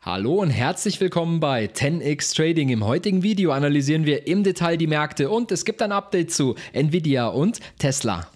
Hallo und herzlich willkommen bei 10x Trading. Im heutigen Video analysieren wir im Detail die Märkte und es gibt ein Update zu Nvidia und Tesla.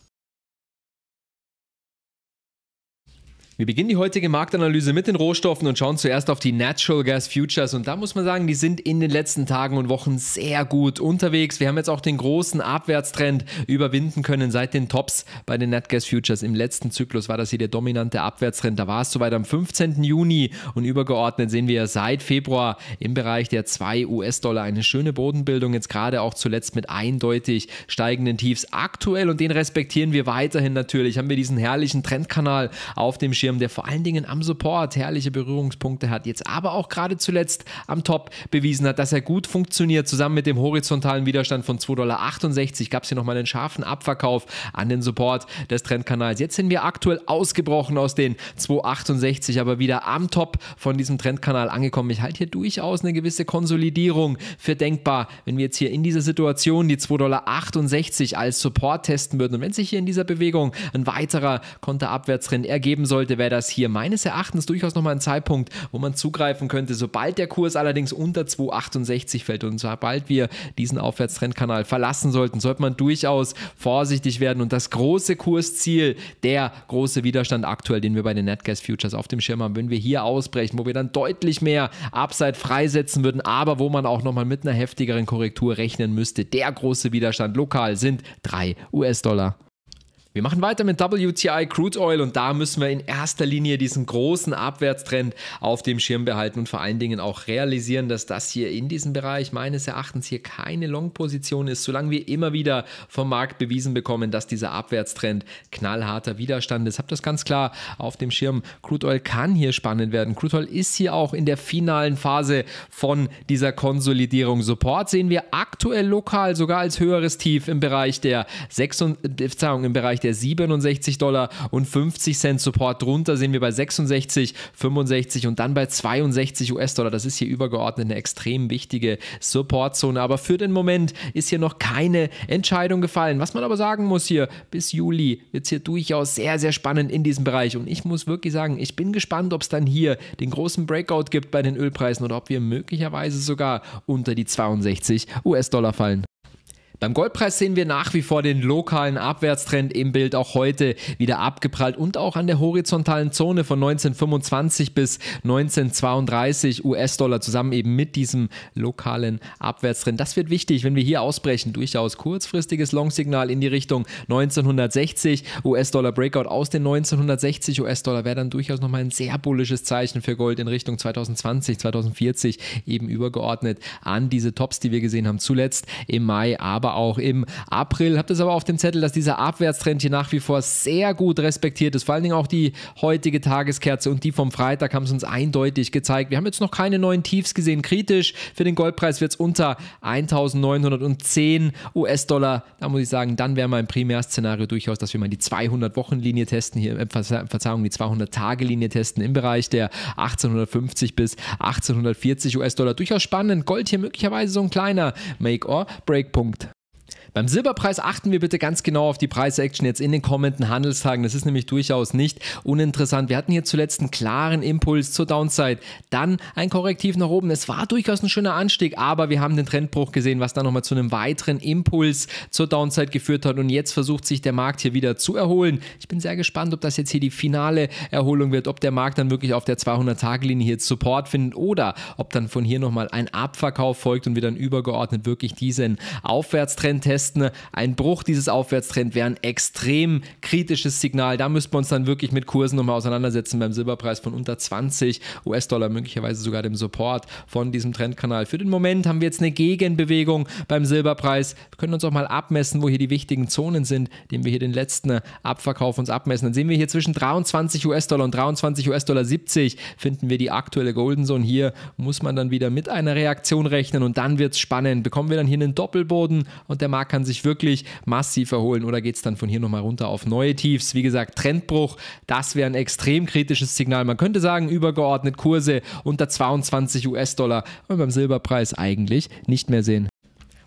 Wir beginnen die heutige Marktanalyse mit den Rohstoffen und schauen zuerst auf die Natural Gas Futures. Und da muss man sagen, die sind in den letzten Tagen und Wochen sehr gut unterwegs. Wir haben jetzt auch den großen Abwärtstrend überwinden können seit den Tops bei den Nat Gas Futures. Im letzten Zyklus war das hier der dominante Abwärtstrend. Da war es soweit am 15. Juni und übergeordnet sehen wir seit Februar im Bereich der 2 US-Dollar eine schöne Bodenbildung. Jetzt gerade auch zuletzt mit eindeutig steigenden Tiefs aktuell und den respektieren wir weiterhin natürlich. Haben wir diesen herrlichen Trendkanal auf dem Schirm Schirm, der vor allen Dingen am Support herrliche Berührungspunkte hat, jetzt aber auch gerade zuletzt am Top bewiesen hat, dass er gut funktioniert. Zusammen mit dem horizontalen Widerstand von 2,68 Dollar gab es hier nochmal einen scharfen Abverkauf an den Support des Trendkanals. Jetzt sind wir aktuell ausgebrochen aus den 2,68, aber wieder am Top von diesem Trendkanal angekommen. Ich halte hier durchaus eine gewisse Konsolidierung für denkbar, wenn wir jetzt hier in dieser Situation die 2,68 Dollar als Support testen würden. Und wenn sich hier in dieser Bewegung ein weiterer Konterabwärtstrend ergeben sollte, wäre das hier meines Erachtens durchaus nochmal ein Zeitpunkt, wo man zugreifen könnte, sobald der Kurs allerdings unter 2,68 fällt und sobald wir diesen Aufwärtstrendkanal verlassen sollten, sollte man durchaus vorsichtig werden. Und das große Kursziel, der große Widerstand aktuell, den wir bei den Netgas Futures auf dem Schirm haben, wenn wir hier ausbrechen, wo wir dann deutlich mehr Upside freisetzen würden, aber wo man auch nochmal mit einer heftigeren Korrektur rechnen müsste, der große Widerstand lokal sind 3 US-Dollar. Wir machen weiter mit WTI Crude Oil und da müssen wir in erster Linie diesen großen Abwärtstrend auf dem Schirm behalten und vor allen Dingen auch realisieren, dass das hier in diesem Bereich meines Erachtens hier keine Long-Position ist, solange wir immer wieder vom Markt bewiesen bekommen, dass dieser Abwärtstrend knallharter Widerstand ist. Habt das ganz klar auf dem Schirm. Crude Oil kann hier spannend werden. Crude Oil ist hier auch in der finalen Phase von dieser Konsolidierung. Support sehen wir aktuell lokal sogar als höheres Tief im Bereich der 6, Verzeihung, im Bereich der der 67 Dollar und 50 Cent Support drunter sehen wir bei 66, 65 und dann bei 62 US-Dollar. Das ist hier übergeordnet eine extrem wichtige Supportzone. Aber für den Moment ist hier noch keine Entscheidung gefallen. Was man aber sagen muss hier, bis Juli wird es hier durchaus sehr, sehr spannend in diesem Bereich. Und ich muss wirklich sagen, ich bin gespannt, ob es dann hier den großen Breakout gibt bei den Ölpreisen oder ob wir möglicherweise sogar unter die 62 US-Dollar fallen. Beim Goldpreis sehen wir nach wie vor den lokalen Abwärtstrend im Bild auch heute wieder abgeprallt und auch an der horizontalen Zone von 1925 bis 1932 US-Dollar zusammen eben mit diesem lokalen Abwärtstrend. Das wird wichtig, wenn wir hier ausbrechen. Durchaus kurzfristiges Long-Signal in die Richtung 1960 US-Dollar Breakout aus den 1960 US-Dollar wäre dann durchaus nochmal ein sehr bullisches Zeichen für Gold in Richtung 2020, 2040 eben übergeordnet an diese Tops, die wir gesehen haben zuletzt im Mai, aber aber auch im April. Habt es aber auf dem Zettel, dass dieser Abwärtstrend hier nach wie vor sehr gut respektiert ist. Vor allen Dingen auch die heutige Tageskerze und die vom Freitag haben es uns eindeutig gezeigt. Wir haben jetzt noch keine neuen Tiefs gesehen. Kritisch für den Goldpreis wird es unter 1910 US-Dollar. Da muss ich sagen, dann wäre mein Primärszenario durchaus, dass wir mal die 200-Wochen-Linie testen, hier, äh, Verzeihung, die 200-Tage-Linie testen im Bereich der 1850 bis 1840 US-Dollar. Durchaus spannend. Gold hier möglicherweise so ein kleiner Make-or-Break-Punkt. Beim Silberpreis achten wir bitte ganz genau auf die Preisaction jetzt in den kommenden Handelstagen. Das ist nämlich durchaus nicht uninteressant. Wir hatten hier zuletzt einen klaren Impuls zur Downside, dann ein Korrektiv nach oben. Es war durchaus ein schöner Anstieg, aber wir haben den Trendbruch gesehen, was dann nochmal zu einem weiteren Impuls zur Downside geführt hat. Und jetzt versucht sich der Markt hier wieder zu erholen. Ich bin sehr gespannt, ob das jetzt hier die finale Erholung wird, ob der Markt dann wirklich auf der 200-Tage-Linie hier Support findet oder ob dann von hier nochmal ein Abverkauf folgt und wir dann übergeordnet wirklich diesen Aufwärtstrend testen testen. Ein Bruch dieses Aufwärtstrends wäre ein extrem kritisches Signal. Da müssten wir uns dann wirklich mit Kursen nochmal auseinandersetzen beim Silberpreis von unter 20 US-Dollar, möglicherweise sogar dem Support von diesem Trendkanal. Für den Moment haben wir jetzt eine Gegenbewegung beim Silberpreis. Wir können uns auch mal abmessen, wo hier die wichtigen Zonen sind, indem wir hier den letzten Abverkauf uns abmessen. Dann sehen wir hier zwischen 23 US-Dollar und 23 US-Dollar 70 finden wir die aktuelle Golden Zone. Hier muss man dann wieder mit einer Reaktion rechnen und dann wird es spannend. Bekommen wir dann hier einen Doppelboden und der Markt kann sich wirklich massiv erholen oder geht es dann von hier nochmal runter auf neue Tiefs? Wie gesagt, Trendbruch, das wäre ein extrem kritisches Signal. Man könnte sagen, übergeordnet Kurse unter 22 US-Dollar, aber beim Silberpreis eigentlich nicht mehr sehen.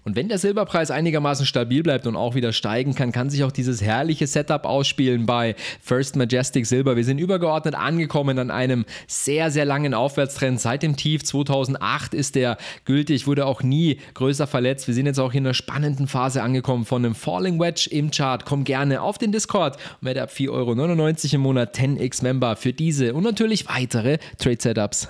Und wenn der Silberpreis einigermaßen stabil bleibt und auch wieder steigen kann, kann sich auch dieses herrliche Setup ausspielen bei First Majestic Silber. Wir sind übergeordnet angekommen an einem sehr, sehr langen Aufwärtstrend. Seit dem Tief 2008 ist der gültig, wurde auch nie größer verletzt. Wir sind jetzt auch in einer spannenden Phase angekommen von einem Falling Wedge im Chart. Komm gerne auf den Discord und werde ab 4,99 Euro im Monat 10x Member für diese und natürlich weitere Trade Setups.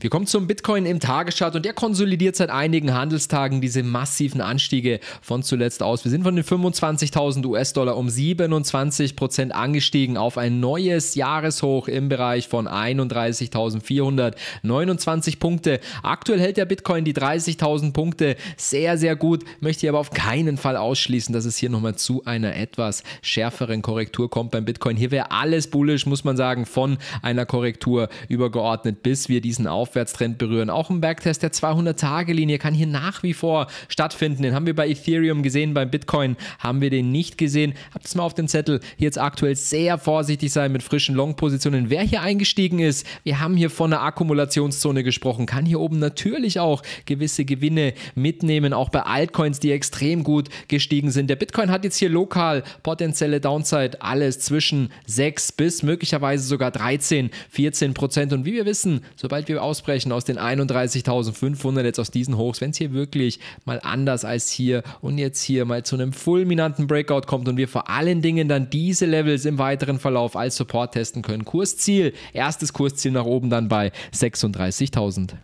Wir kommen zum Bitcoin im Tageschart und der konsolidiert seit einigen Handelstagen diese massiven Anstiege von zuletzt aus. Wir sind von den 25.000 US-Dollar um 27 Prozent angestiegen auf ein neues Jahreshoch im Bereich von 31.429 Punkte. Aktuell hält der Bitcoin die 30.000 Punkte sehr, sehr gut. Möchte ich aber auf keinen Fall ausschließen, dass es hier nochmal zu einer etwas schärferen Korrektur kommt beim Bitcoin. Hier wäre alles bullish, muss man sagen, von einer Korrektur übergeordnet, bis wir diesen Auf Aufwärtstrend berühren. Auch ein Backtest der 200-Tage-Linie kann hier nach wie vor stattfinden. Den haben wir bei Ethereum gesehen, beim Bitcoin haben wir den nicht gesehen. Habt es mal auf dem Zettel. Jetzt aktuell sehr vorsichtig sein mit frischen Long-Positionen. Wer hier eingestiegen ist, wir haben hier von einer Akkumulationszone gesprochen, kann hier oben natürlich auch gewisse Gewinne mitnehmen, auch bei Altcoins, die extrem gut gestiegen sind. Der Bitcoin hat jetzt hier lokal potenzielle Downside, alles zwischen 6 bis möglicherweise sogar 13, 14 Prozent. Und wie wir wissen, sobald wir aus ausbrechen aus den 31.500 jetzt aus diesen Hochs, wenn es hier wirklich mal anders als hier und jetzt hier mal zu einem fulminanten Breakout kommt und wir vor allen Dingen dann diese Levels im weiteren Verlauf als Support testen können. Kursziel, erstes Kursziel nach oben dann bei 36.000.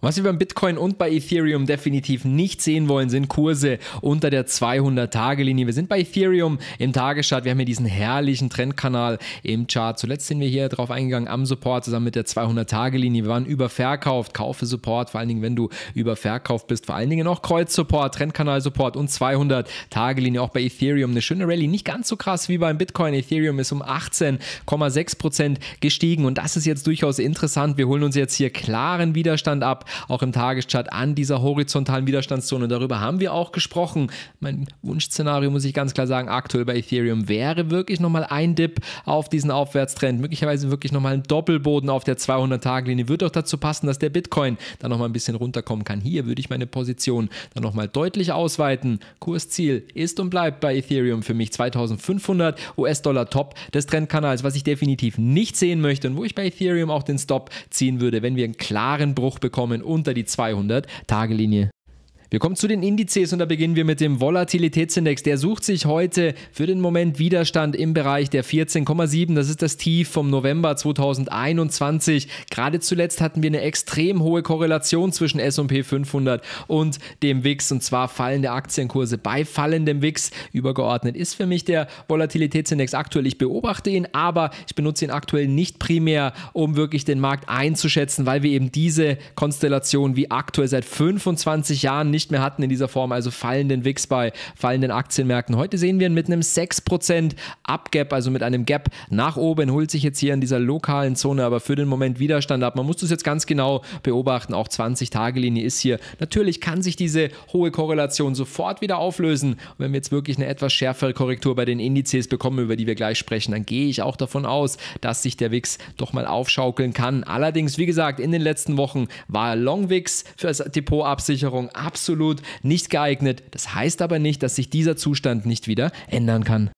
Was wir beim Bitcoin und bei Ethereum definitiv nicht sehen wollen, sind Kurse unter der 200-Tage-Linie. Wir sind bei Ethereum im Tageschart. Wir haben hier diesen herrlichen Trendkanal im Chart. Zuletzt sind wir hier drauf eingegangen am Support zusammen mit der 200-Tage-Linie. Wir waren überverkauft. Kaufe Support, vor allen Dingen, wenn du überverkauft bist. Vor allen Dingen auch Kreuz-Support, Trendkanal-Support und 200-Tage-Linie. Auch bei Ethereum eine schöne Rallye. Nicht ganz so krass wie beim Bitcoin. Ethereum ist um 18,6% gestiegen und das ist jetzt durchaus interessant. Wir holen uns jetzt hier klaren Widerstand ab auch im Tageschart an dieser horizontalen Widerstandszone. Darüber haben wir auch gesprochen. Mein Wunschszenario, muss ich ganz klar sagen, aktuell bei Ethereum wäre wirklich nochmal ein Dip auf diesen Aufwärtstrend, möglicherweise wirklich nochmal ein Doppelboden auf der 200-Tage-Linie. Wird auch dazu passen, dass der Bitcoin dann nochmal ein bisschen runterkommen kann. Hier würde ich meine Position dann nochmal deutlich ausweiten. Kursziel ist und bleibt bei Ethereum für mich 2500 US-Dollar Top des Trendkanals, was ich definitiv nicht sehen möchte und wo ich bei Ethereum auch den Stop ziehen würde, wenn wir einen klaren Bruch bekommen kommen unter die 200-Tage-Linie. Wir kommen zu den Indizes und da beginnen wir mit dem Volatilitätsindex. Der sucht sich heute für den Moment Widerstand im Bereich der 14,7. Das ist das Tief vom November 2021. Gerade zuletzt hatten wir eine extrem hohe Korrelation zwischen S&P 500 und dem WIX und zwar fallende Aktienkurse bei fallendem WIX übergeordnet ist für mich der Volatilitätsindex aktuell. Ich beobachte ihn, aber ich benutze ihn aktuell nicht primär, um wirklich den Markt einzuschätzen, weil wir eben diese Konstellation wie aktuell seit 25 Jahren nicht nicht mehr hatten in dieser Form, also fallenden WIX bei fallenden Aktienmärkten. Heute sehen wir ihn mit einem 6% Upgap, also mit einem Gap nach oben, holt sich jetzt hier in dieser lokalen Zone aber für den Moment Widerstand ab. Man muss das jetzt ganz genau beobachten, auch 20-Tage-Linie ist hier. Natürlich kann sich diese hohe Korrelation sofort wieder auflösen. Und wenn wir jetzt wirklich eine etwas schärfere Korrektur bei den Indizes bekommen, über die wir gleich sprechen, dann gehe ich auch davon aus, dass sich der WIX doch mal aufschaukeln kann. Allerdings, wie gesagt, in den letzten Wochen war Long WIX für Depotabsicherung absolut absolut nicht geeignet. Das heißt aber nicht, dass sich dieser Zustand nicht wieder ändern kann.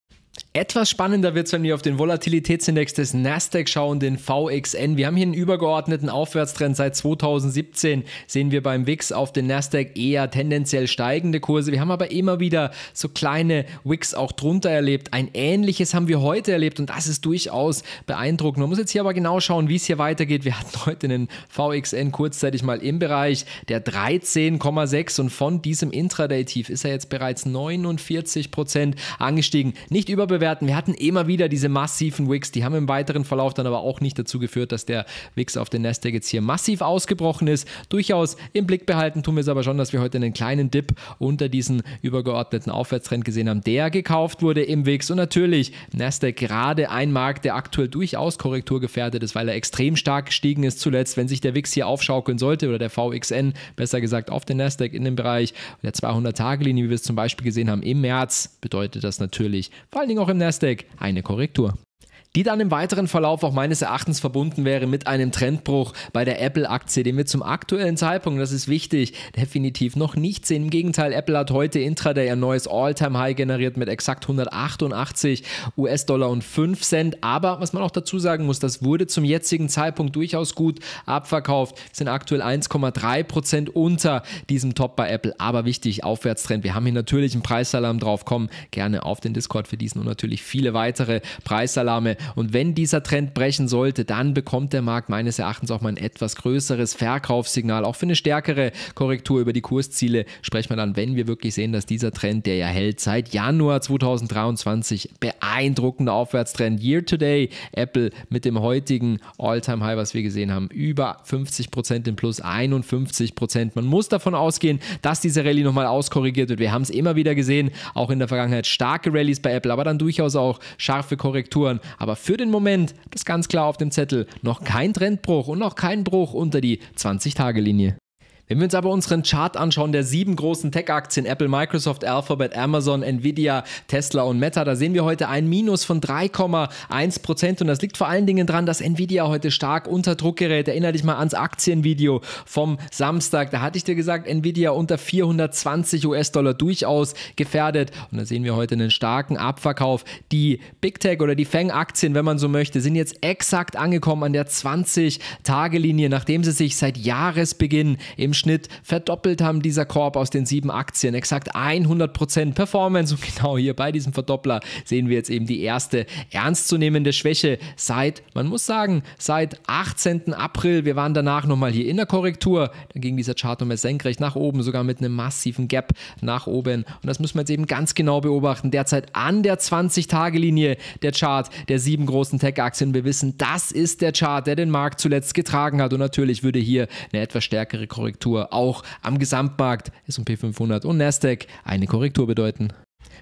Etwas spannender wird es, wenn wir auf den Volatilitätsindex des Nasdaq schauen, den VXN. Wir haben hier einen übergeordneten Aufwärtstrend seit 2017. Sehen wir beim WIX auf den Nasdaq eher tendenziell steigende Kurse. Wir haben aber immer wieder so kleine Wicks auch drunter erlebt. Ein ähnliches haben wir heute erlebt und das ist durchaus beeindruckend. Man muss jetzt hier aber genau schauen, wie es hier weitergeht. Wir hatten heute einen VXN kurzzeitig mal im Bereich der 13,6 und von diesem Intraday-Tief ist er jetzt bereits 49 Prozent angestiegen. Nicht überbewertet bewerten. Wir hatten immer wieder diese massiven Wicks, die haben im weiteren Verlauf dann aber auch nicht dazu geführt, dass der Wix auf den Nasdaq jetzt hier massiv ausgebrochen ist. Durchaus im Blick behalten tun wir es aber schon, dass wir heute einen kleinen Dip unter diesen übergeordneten Aufwärtstrend gesehen haben, der gekauft wurde im Wix und natürlich Nasdaq gerade ein Markt, der aktuell durchaus korrekturgefährdet ist, weil er extrem stark gestiegen ist zuletzt. Wenn sich der Wix hier aufschaukeln sollte oder der VXN, besser gesagt auf den Nasdaq in dem Bereich der 200-Tage-Linie, wie wir es zum Beispiel gesehen haben im März, bedeutet das natürlich vor allen Dingen auch im Nasdaq eine Korrektur. Die dann im weiteren Verlauf auch meines Erachtens verbunden wäre mit einem Trendbruch bei der Apple-Aktie, den wir zum aktuellen Zeitpunkt, das ist wichtig, definitiv noch nicht sehen. Im Gegenteil, Apple hat heute intraday ein neues All-Time-High generiert mit exakt 188 US-Dollar und 5 Cent. Aber was man auch dazu sagen muss, das wurde zum jetzigen Zeitpunkt durchaus gut abverkauft. Sind aktuell 1,3 Prozent unter diesem Top bei Apple. Aber wichtig, Aufwärtstrend. Wir haben hier natürlich einen Preisalarm drauf. Kommen gerne auf den Discord für diesen und natürlich viele weitere Preisalarme. Und wenn dieser Trend brechen sollte, dann bekommt der Markt meines Erachtens auch mal ein etwas größeres Verkaufssignal. Auch für eine stärkere Korrektur über die Kursziele sprechen wir dann, wenn wir wirklich sehen, dass dieser Trend, der ja hält seit Januar 2023, beeindruckender Aufwärtstrend. Year to day, Apple mit dem heutigen All-Time-High, was wir gesehen haben, über 50 Prozent im Plus, 51 Prozent. Man muss davon ausgehen, dass diese Rallye nochmal auskorrigiert wird. Wir haben es immer wieder gesehen, auch in der Vergangenheit starke Rallyes bei Apple, aber dann durchaus auch scharfe Korrekturen. Aber aber für den Moment, das ganz klar auf dem Zettel, noch kein Trendbruch und noch kein Bruch unter die 20-Tage-Linie. Wenn wir uns aber unseren Chart anschauen, der sieben großen Tech-Aktien, Apple, Microsoft, Alphabet, Amazon, Nvidia, Tesla und Meta, da sehen wir heute ein Minus von 3,1 Prozent und das liegt vor allen Dingen daran, dass Nvidia heute stark unter Druck gerät. Erinnere dich mal ans Aktienvideo vom Samstag. Da hatte ich dir gesagt, Nvidia unter 420 US-Dollar durchaus gefährdet und da sehen wir heute einen starken Abverkauf. Die Big Tech oder die Fang-Aktien, wenn man so möchte, sind jetzt exakt angekommen an der 20-Tage-Linie, nachdem sie sich seit Jahresbeginn im Schnitt verdoppelt haben, dieser Korb aus den sieben Aktien. Exakt 100% Performance. Und genau hier bei diesem Verdoppler sehen wir jetzt eben die erste ernstzunehmende Schwäche seit, man muss sagen, seit 18. April. Wir waren danach nochmal hier in der Korrektur. Dann ging dieser Chart nochmal senkrecht nach oben, sogar mit einem massiven Gap nach oben. Und das müssen wir jetzt eben ganz genau beobachten. Derzeit an der 20-Tage-Linie der Chart der sieben großen Tech-Aktien. Wir wissen, das ist der Chart, der den Markt zuletzt getragen hat. Und natürlich würde hier eine etwas stärkere Korrektur Korrektur auch am Gesamtmarkt S&P 500 und Nasdaq eine Korrektur bedeuten.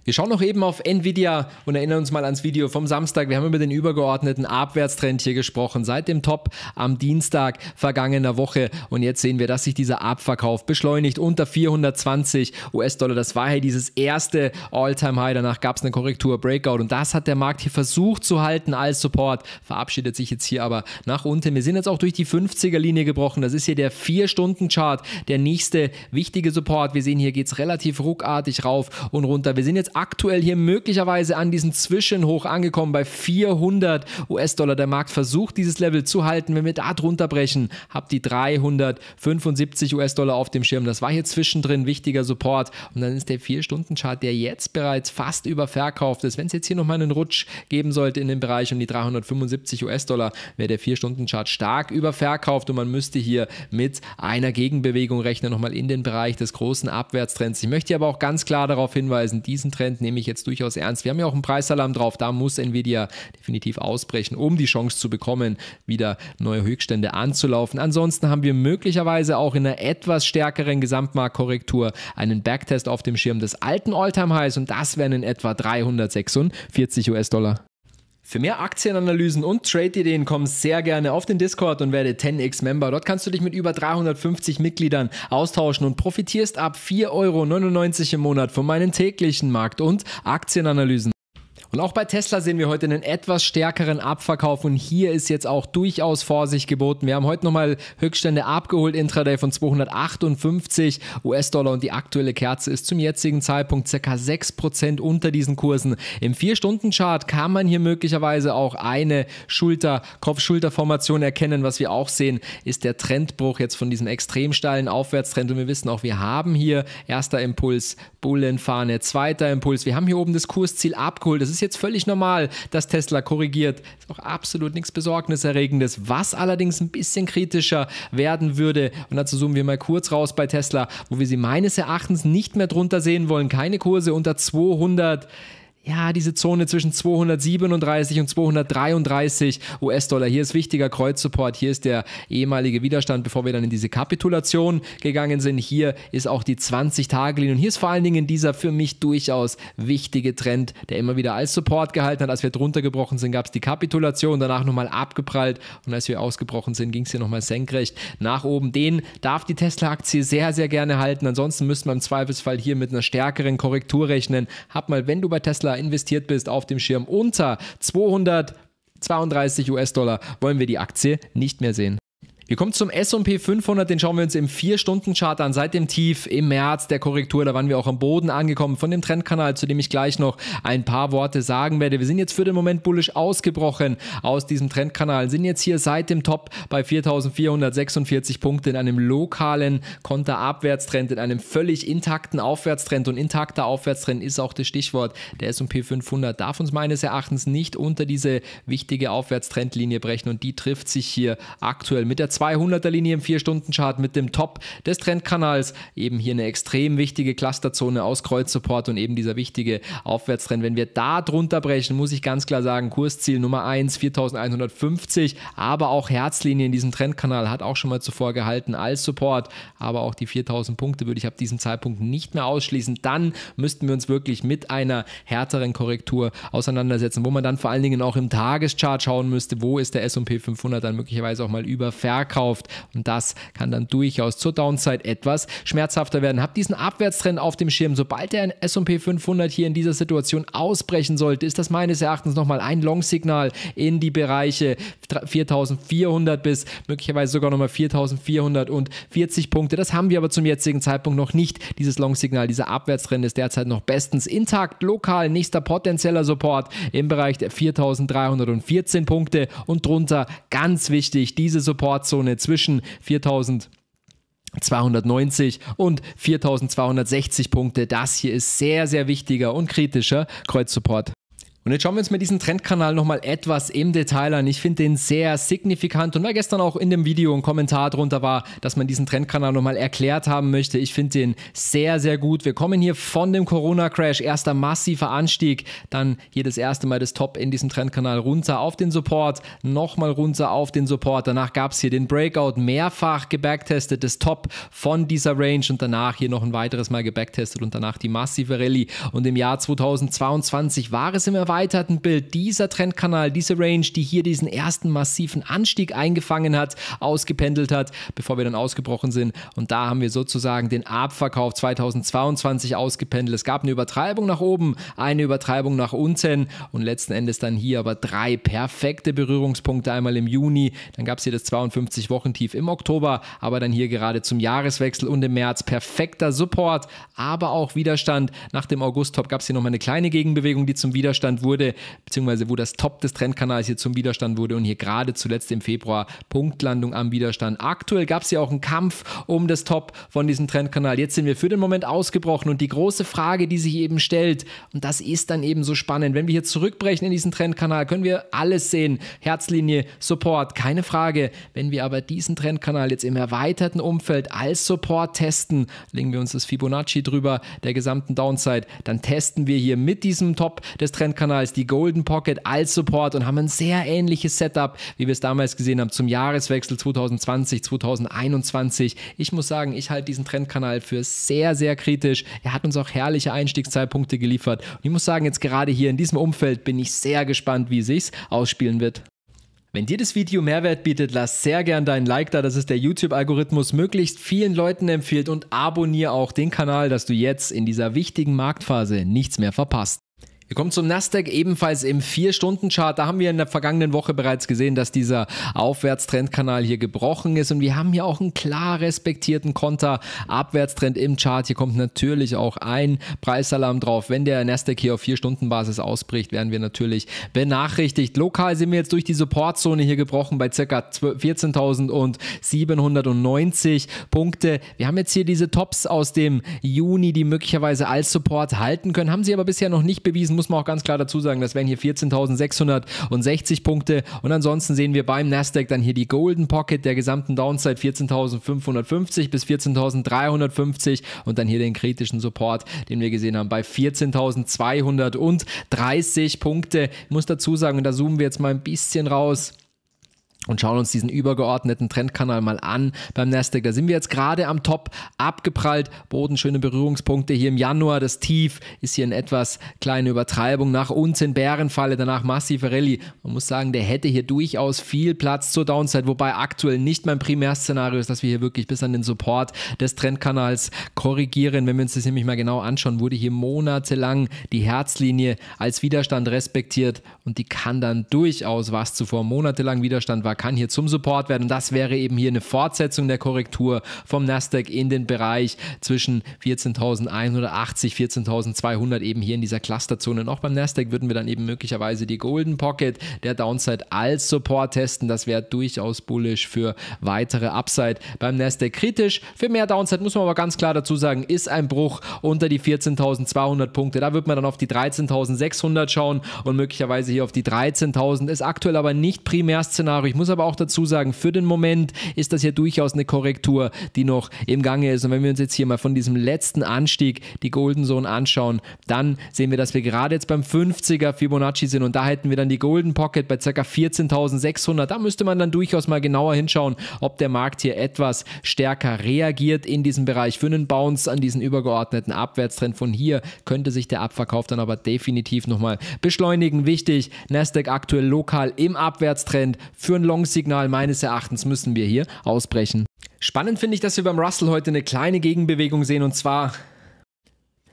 Wir schauen noch eben auf Nvidia und erinnern uns mal ans Video vom Samstag. Wir haben über den übergeordneten Abwärtstrend hier gesprochen, seit dem Top am Dienstag vergangener Woche. Und jetzt sehen wir, dass sich dieser Abverkauf beschleunigt unter 420 US-Dollar. Das war hier dieses erste All-Time-High. Danach gab es eine Korrektur, Breakout. Und das hat der Markt hier versucht zu halten als Support. Verabschiedet sich jetzt hier aber nach unten. Wir sind jetzt auch durch die 50er-Linie gebrochen. Das ist hier der 4-Stunden-Chart, der nächste wichtige Support. Wir sehen, hier geht es relativ ruckartig rauf und runter. Wir sind jetzt aktuell hier möglicherweise an diesem Zwischenhoch angekommen bei 400 US-Dollar. Der Markt versucht dieses Level zu halten. Wenn wir da drunter brechen, habt die 375 US-Dollar auf dem Schirm. Das war hier zwischendrin wichtiger Support. Und dann ist der 4-Stunden-Chart, der jetzt bereits fast überverkauft ist. Wenn es jetzt hier nochmal einen Rutsch geben sollte in den Bereich um die 375 US-Dollar, wäre der 4-Stunden-Chart stark überverkauft und man müsste hier mit einer Gegenbewegung rechnen, nochmal in den Bereich des großen Abwärtstrends. Ich möchte aber auch ganz klar darauf hinweisen, diesen Trend nehme ich jetzt durchaus ernst. Wir haben ja auch einen Preisalarm drauf, da muss Nvidia definitiv ausbrechen, um die Chance zu bekommen, wieder neue Höchststände anzulaufen. Ansonsten haben wir möglicherweise auch in einer etwas stärkeren Gesamtmarktkorrektur einen Backtest auf dem Schirm des alten Alltime-Highs und das wären in etwa 346 US-Dollar. Für mehr Aktienanalysen und Trade-Ideen komm sehr gerne auf den Discord und werde 10x-Member. Dort kannst du dich mit über 350 Mitgliedern austauschen und profitierst ab 4,99 Euro im Monat von meinen täglichen Markt- und Aktienanalysen. Und auch bei Tesla sehen wir heute einen etwas stärkeren Abverkauf und hier ist jetzt auch durchaus Vorsicht geboten. Wir haben heute nochmal Höchststände abgeholt, Intraday von 258 US-Dollar und die aktuelle Kerze ist zum jetzigen Zeitpunkt ca. 6% unter diesen Kursen. Im 4-Stunden-Chart kann man hier möglicherweise auch eine Schulter, Kopf-Schulter-Formation erkennen. Was wir auch sehen, ist der Trendbruch jetzt von diesem extrem steilen Aufwärtstrend und wir wissen auch, wir haben hier erster Impuls, Bullenfahne, zweiter Impuls. Wir haben hier oben das Kursziel abgeholt. Das ist ist jetzt völlig normal, dass Tesla korrigiert. Ist auch absolut nichts Besorgniserregendes. Was allerdings ein bisschen kritischer werden würde, und dazu zoomen wir mal kurz raus bei Tesla, wo wir sie meines Erachtens nicht mehr drunter sehen wollen. Keine Kurse unter 200 ja, diese Zone zwischen 237 und 233 US-Dollar. Hier ist wichtiger Kreuzsupport. Hier ist der ehemalige Widerstand, bevor wir dann in diese Kapitulation gegangen sind. Hier ist auch die 20-Tage-Linie. Und hier ist vor allen Dingen dieser für mich durchaus wichtige Trend, der immer wieder als Support gehalten hat. Als wir drunter gebrochen sind, gab es die Kapitulation, danach nochmal abgeprallt. Und als wir ausgebrochen sind, ging es hier nochmal senkrecht nach oben. Den darf die Tesla-Aktie sehr, sehr gerne halten. Ansonsten müsste man im Zweifelsfall hier mit einer stärkeren Korrektur rechnen. Hab mal, wenn du bei Tesla investiert bist auf dem Schirm unter 200 32 US-Dollar wollen wir die Aktie nicht mehr sehen. Wir kommen zum S&P 500, den schauen wir uns im 4-Stunden-Chart an. Seit dem Tief im März der Korrektur, da waren wir auch am Boden angekommen von dem Trendkanal, zu dem ich gleich noch ein paar Worte sagen werde. Wir sind jetzt für den Moment bullisch ausgebrochen aus diesem Trendkanal, sind jetzt hier seit dem Top bei 4.446 Punkten in einem lokalen Konterabwärtstrend, in einem völlig intakten Aufwärtstrend und intakter Aufwärtstrend ist auch das Stichwort. Der S&P 500 darf uns meines Erachtens nicht unter diese wichtige Aufwärtstrendlinie brechen und die trifft sich hier aktuell mit der 200er Linie im 4-Stunden-Chart mit dem Top des Trendkanals. Eben hier eine extrem wichtige Clusterzone aus Kreuzsupport und eben dieser wichtige Aufwärtstrend. Wenn wir da drunter brechen, muss ich ganz klar sagen, Kursziel Nummer 1 4150, aber auch Herzlinie in diesem Trendkanal hat auch schon mal zuvor gehalten als Support, aber auch die 4000 Punkte würde ich ab diesem Zeitpunkt nicht mehr ausschließen. Dann müssten wir uns wirklich mit einer härteren Korrektur auseinandersetzen, wo man dann vor allen Dingen auch im Tageschart schauen müsste, wo ist der S&P 500 dann möglicherweise auch mal überverkauft verkauft. Und das kann dann durchaus zur Downside etwas schmerzhafter werden. Habt diesen Abwärtstrend auf dem Schirm. Sobald der SP 500 hier in dieser Situation ausbrechen sollte, ist das meines Erachtens nochmal ein Long-Signal in die Bereiche 4400 bis möglicherweise sogar nochmal 4440 Punkte. Das haben wir aber zum jetzigen Zeitpunkt noch nicht. Dieses Long-Signal, dieser Abwärtstrend ist derzeit noch bestens intakt. Lokal nächster potenzieller Support im Bereich der 4314 Punkte und drunter ganz wichtig, diese Support Zeitzone zwischen 4000 290 und 4260 Punkte. Das hier ist sehr, sehr wichtiger und kritischer Kreuzsupport. Und jetzt schauen wir uns mal diesen Trendkanal nochmal etwas im Detail an. Ich finde den sehr signifikant und weil gestern auch in dem Video ein Kommentar drunter war, dass man diesen Trendkanal nochmal erklärt haben möchte. Ich finde den sehr, sehr gut. Wir kommen hier von dem Corona-Crash, erster massiver Anstieg, dann hier das erste Mal das Top in diesem Trendkanal runter auf den Support, nochmal runter auf den Support. Danach gab es hier den Breakout, mehrfach gebacktestet, das Top von dieser Range und danach hier noch ein weiteres Mal gebacktestet und danach die massive Rallye. Und im Jahr 2022 war es im erweiterten Bild dieser Trendkanal, diese Range, die hier diesen ersten massiven Anstieg eingefangen hat, ausgependelt hat, bevor wir dann ausgebrochen sind. Und da haben wir sozusagen den Abverkauf 2022 ausgependelt. Es gab eine Übertreibung nach oben, eine Übertreibung nach unten und letzten Endes dann hier aber drei perfekte Berührungspunkte. Einmal im Juni, dann gab es hier das 52-Wochen-Tief im Oktober, aber dann hier gerade zum Jahreswechsel und im März perfekter Support, aber auch Widerstand. Nach dem August-Top gab es hier nochmal eine kleine Gegenbewegung, die zum Widerstand Widerstand wurde, beziehungsweise wo das Top des Trendkanals hier zum Widerstand wurde und hier gerade zuletzt im Februar Punktlandung am Widerstand. Aktuell gab es ja auch einen Kampf um das Top von diesem Trendkanal. Jetzt sind wir für den Moment ausgebrochen und die große Frage, die sich eben stellt, und das ist dann eben so spannend, wenn wir hier zurückbrechen in diesen Trendkanal, können wir alles sehen. Herzlinie, Support, keine Frage. Wenn wir aber diesen Trendkanal jetzt im erweiterten Umfeld als Support testen, legen wir uns das Fibonacci drüber, der gesamten Downside, dann testen wir hier mit diesem Top des Trendkanals Kanals die Golden Pocket als Support und haben ein sehr ähnliches Setup, wie wir es damals gesehen haben zum Jahreswechsel 2020, 2021. Ich muss sagen, ich halte diesen Trendkanal für sehr, sehr kritisch. Er hat uns auch herrliche Einstiegszeitpunkte geliefert. Und ich muss sagen, jetzt gerade hier in diesem Umfeld bin ich sehr gespannt, wie sich's ausspielen wird. Wenn dir das Video Mehrwert bietet, lass sehr gern deinen Like da, dass es der YouTube-Algorithmus möglichst vielen Leuten empfiehlt und abonniere auch den Kanal, dass du jetzt in dieser wichtigen Marktphase nichts mehr verpasst. Wir kommen zum Nasdaq ebenfalls im 4-Stunden-Chart. Da haben wir in der vergangenen Woche bereits gesehen, dass dieser Aufwärtstrendkanal hier gebrochen ist und wir haben hier auch einen klar respektierten Konter-Abwärtstrend im Chart. Hier kommt natürlich auch ein Preisalarm drauf. Wenn der Nasdaq hier auf 4-Stunden-Basis ausbricht, werden wir natürlich benachrichtigt. Lokal sind wir jetzt durch die Supportzone hier gebrochen bei ca. 14.790 Punkte. Wir haben jetzt hier diese Tops aus dem Juni, die möglicherweise als Support halten können, haben sie aber bisher noch nicht bewiesen muss man auch ganz klar dazu sagen, das wären hier 14.660 Punkte und ansonsten sehen wir beim Nasdaq dann hier die Golden Pocket der gesamten Downside 14.550 bis 14.350 und dann hier den kritischen Support, den wir gesehen haben bei 14.230 Punkte. Ich muss dazu sagen, und da zoomen wir jetzt mal ein bisschen raus, und schauen uns diesen übergeordneten Trendkanal mal an beim Nasdaq. Da sind wir jetzt gerade am Top abgeprallt. Boden, schöne Berührungspunkte hier im Januar. Das Tief ist hier in etwas kleine Übertreibung nach uns in Bärenfalle, danach massive Rallye. Man muss sagen, der hätte hier durchaus viel Platz zur Downside, wobei aktuell nicht mein Primärszenario ist, dass wir hier wirklich bis an den Support des Trendkanals korrigieren. Wenn wir uns das nämlich mal genau anschauen, wurde hier monatelang die Herzlinie als Widerstand respektiert und die kann dann durchaus, was zuvor monatelang Widerstand war, kann hier zum Support werden. Und das wäre eben hier eine Fortsetzung der Korrektur vom Nasdaq in den Bereich zwischen 14.180, 14.200 eben hier in dieser Clusterzone. Und auch beim Nasdaq würden wir dann eben möglicherweise die Golden Pocket der Downside als Support testen. Das wäre durchaus bullish für weitere Upside beim Nasdaq. Kritisch für mehr Downside muss man aber ganz klar dazu sagen, ist ein Bruch unter die 14.200 Punkte. Da wird man dann auf die 13.600 schauen und möglicherweise hier auf die 13.000. Ist aktuell aber nicht Primärszenario. Ich muss aber auch dazu sagen, für den Moment ist das ja durchaus eine Korrektur, die noch im Gange ist. Und wenn wir uns jetzt hier mal von diesem letzten Anstieg die Golden Zone anschauen, dann sehen wir, dass wir gerade jetzt beim 50er Fibonacci sind und da hätten wir dann die Golden Pocket bei ca. 14.600. Da müsste man dann durchaus mal genauer hinschauen, ob der Markt hier etwas stärker reagiert in diesem Bereich für einen Bounce an diesen übergeordneten Abwärtstrend. Von hier könnte sich der Abverkauf dann aber definitiv nochmal beschleunigen. Wichtig, Nasdaq aktuell lokal im Abwärtstrend für ein Long Signal meines Erachtens müssen wir hier ausbrechen. Spannend finde ich, dass wir beim Russell heute eine kleine Gegenbewegung sehen und zwar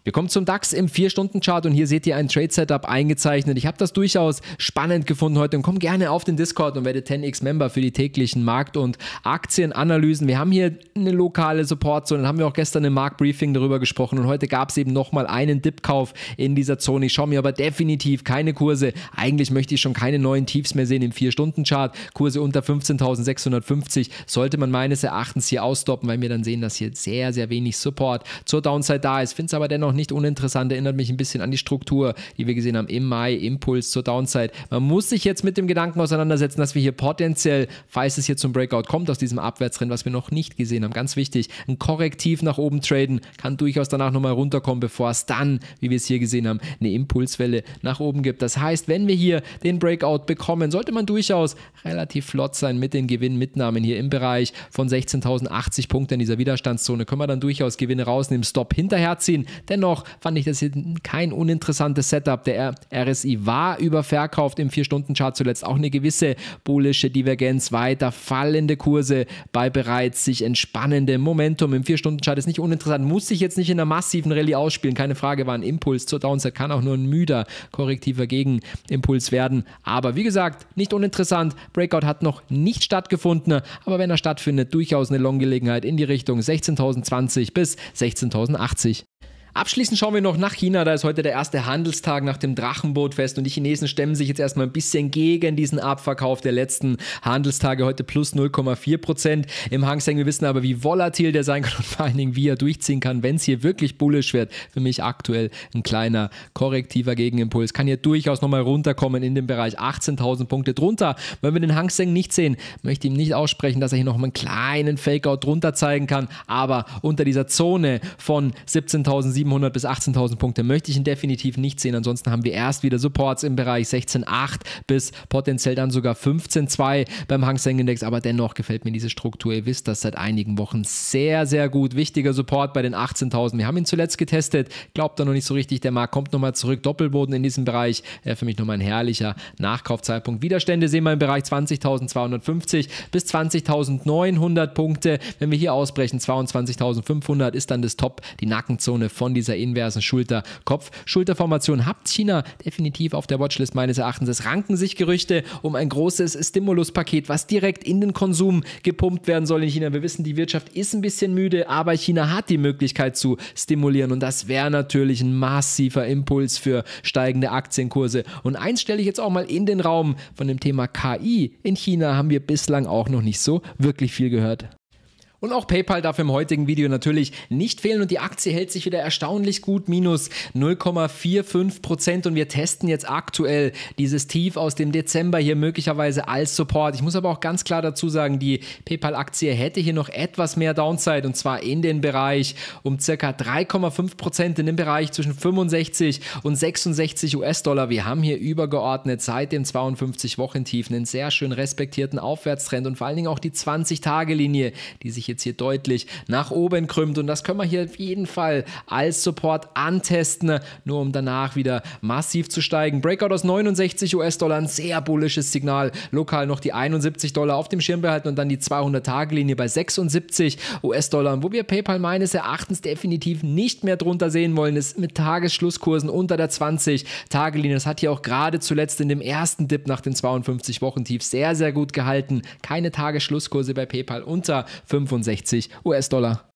wir kommen zum DAX im 4-Stunden-Chart und hier seht ihr ein Trade-Setup eingezeichnet. Ich habe das durchaus spannend gefunden heute und komm gerne auf den Discord und werde 10x-Member für die täglichen Markt- und Aktienanalysen. Wir haben hier eine lokale Support-Zone, dann haben wir auch gestern im Marktbriefing darüber gesprochen und heute gab es eben nochmal einen Dip-Kauf in dieser Zone. Ich schaue mir aber definitiv keine Kurse. Eigentlich möchte ich schon keine neuen Tiefs mehr sehen im 4-Stunden-Chart. Kurse unter 15.650 sollte man meines Erachtens hier ausstoppen, weil wir dann sehen, dass hier sehr, sehr wenig Support zur Downside da ist. Finde es aber dennoch nicht uninteressant, erinnert mich ein bisschen an die Struktur, die wir gesehen haben im Mai, Impuls zur Downside. Man muss sich jetzt mit dem Gedanken auseinandersetzen, dass wir hier potenziell, falls es hier zum Breakout kommt aus diesem Abwärtsrennen, was wir noch nicht gesehen haben, ganz wichtig, ein Korrektiv nach oben traden, kann durchaus danach nochmal runterkommen, bevor es dann, wie wir es hier gesehen haben, eine Impulswelle nach oben gibt. Das heißt, wenn wir hier den Breakout bekommen, sollte man durchaus relativ flott sein mit den Gewinnmitnahmen hier im Bereich von 16.080 Punkten in dieser Widerstandszone. Können wir dann durchaus Gewinne rausnehmen, Stop hinterherziehen. Dennoch dennoch fand ich das hier kein uninteressantes Setup. Der RSI war überverkauft im 4-Stunden-Chart zuletzt. Auch eine gewisse bullische Divergenz, weiter fallende Kurse bei bereits sich entspannendem Momentum. Im 4-Stunden-Chart ist nicht uninteressant, muss sich jetzt nicht in einer massiven Rallye ausspielen. Keine Frage, war ein Impuls zur Downside, kann auch nur ein müder korrektiver Gegenimpuls werden. Aber wie gesagt, nicht uninteressant. Breakout hat noch nicht stattgefunden, aber wenn er stattfindet, durchaus eine Long-Gelegenheit in die Richtung 16.020 bis 16.080. Abschließend schauen wir noch nach China. Da ist heute der erste Handelstag nach dem Drachenbootfest und die Chinesen stemmen sich jetzt erstmal ein bisschen gegen diesen Abverkauf der letzten Handelstage. Heute plus 0,4 Prozent im Hang Seng. Wir wissen aber, wie volatil der sein kann und vor allen Dingen, wie er durchziehen kann, wenn es hier wirklich bullisch wird. Für mich aktuell ein kleiner korrektiver Gegenimpuls. Kann hier durchaus nochmal runterkommen in den Bereich 18.000 Punkte drunter. Wenn wir den Hang Seng nicht sehen, möchte ich ihm nicht aussprechen, dass er hier noch einen kleinen Fakeout drunter zeigen kann. Aber unter dieser Zone von 17.700 17.700 bis 18.000 Punkte möchte ich ihn definitiv nicht sehen. Ansonsten haben wir erst wieder Supports im Bereich 16.8 bis potenziell dann sogar 15.2 beim Hang Seng Index. Aber dennoch gefällt mir diese Struktur. Ihr wisst das seit einigen Wochen sehr, sehr gut. Wichtiger Support bei den 18.000. Wir haben ihn zuletzt getestet. Glaubt da noch nicht so richtig. Der Markt kommt nochmal zurück. Doppelboden in diesem Bereich. Äh, für mich nochmal ein herrlicher Nachkaufzeitpunkt. Widerstände sehen wir im Bereich 20.250 bis 20.900 Punkte. Wenn wir hier ausbrechen, 22.500 ist dann das Top, die Nackenzone von dieser inversen Schulter-Kopf-Schulterformation hat China definitiv auf der Watchlist meines Erachtens. Es ranken sich Gerüchte um ein großes Stimuluspaket, was direkt in den Konsum gepumpt werden soll in China. Wir wissen, die Wirtschaft ist ein bisschen müde, aber China hat die Möglichkeit zu stimulieren und das wäre natürlich ein massiver Impuls für steigende Aktienkurse. Und eins stelle ich jetzt auch mal in den Raum von dem Thema KI. In China haben wir bislang auch noch nicht so wirklich viel gehört. Und auch PayPal darf im heutigen Video natürlich nicht fehlen und die Aktie hält sich wieder erstaunlich gut, minus 0,45 Prozent und wir testen jetzt aktuell dieses Tief aus dem Dezember hier möglicherweise als Support. Ich muss aber auch ganz klar dazu sagen, die PayPal-Aktie hätte hier noch etwas mehr Downside und zwar in den Bereich um circa 3,5 Prozent in dem Bereich zwischen 65 und 66 US-Dollar. Wir haben hier übergeordnet seit dem 52-Wochen-Tief einen sehr schön respektierten Aufwärtstrend und vor allen Dingen auch die 20-Tage-Linie, die sich jetzt hier deutlich nach oben krümmt. Und das können wir hier auf jeden Fall als Support antesten, nur um danach wieder massiv zu steigen. Breakout aus 69 US-Dollar, ein sehr bullisches Signal. Lokal noch die 71 Dollar auf dem Schirm behalten und dann die 200-Tage-Linie bei 76 US-Dollar, wo wir PayPal meines Erachtens definitiv nicht mehr drunter sehen wollen, ist mit Tagesschlusskursen unter der 20-Tage-Linie. Das hat hier auch gerade zuletzt in dem ersten Dip nach den 52 Wochen tief sehr, sehr gut gehalten. Keine Tagesschlusskurse bei PayPal unter 65 US-Dollar.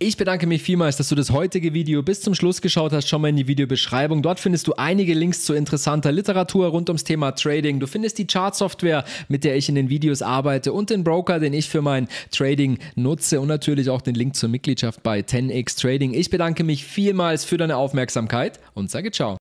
Ich bedanke mich vielmals, dass du das heutige Video bis zum Schluss geschaut hast. Schau mal in die Videobeschreibung. Dort findest du einige Links zu interessanter Literatur rund ums Thema Trading. Du findest die Chartsoftware, mit der ich in den Videos arbeite und den Broker, den ich für mein Trading nutze und natürlich auch den Link zur Mitgliedschaft bei 10x Trading. Ich bedanke mich vielmals für deine Aufmerksamkeit und sage ciao.